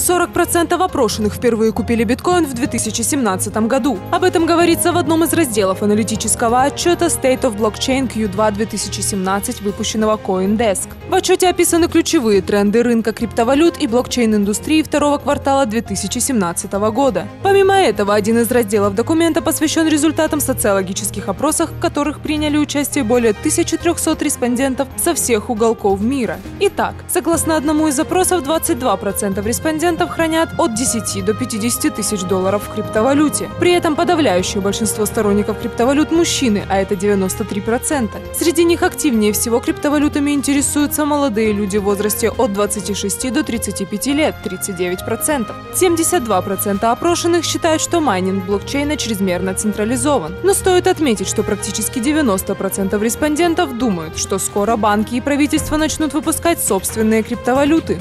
40% опрошенных впервые купили биткоин в 2017 году. Об этом говорится в одном из разделов аналитического отчета State of Blockchain Q2 2017, выпущенного CoinDesk. В отчете описаны ключевые тренды рынка криптовалют и блокчейн-индустрии второго квартала 2017 года. Помимо этого, один из разделов документа посвящен результатам социологических опросов, в которых приняли участие более 1300 респондентов со всех уголков мира. Итак, согласно одному из опросов, 22% респондентов хранят от 10 до 50 тысяч долларов в криптовалюте. При этом подавляющее большинство сторонников криптовалют – мужчины, а это 93%. Среди них активнее всего криптовалютами интересуются молодые люди в возрасте от 26 до 35 лет – 39%. 72% опрошенных считают, что майнинг блокчейна чрезмерно централизован. Но стоит отметить, что практически 90% респондентов думают, что скоро банки и правительство начнут выпускать собственные криптовалюты.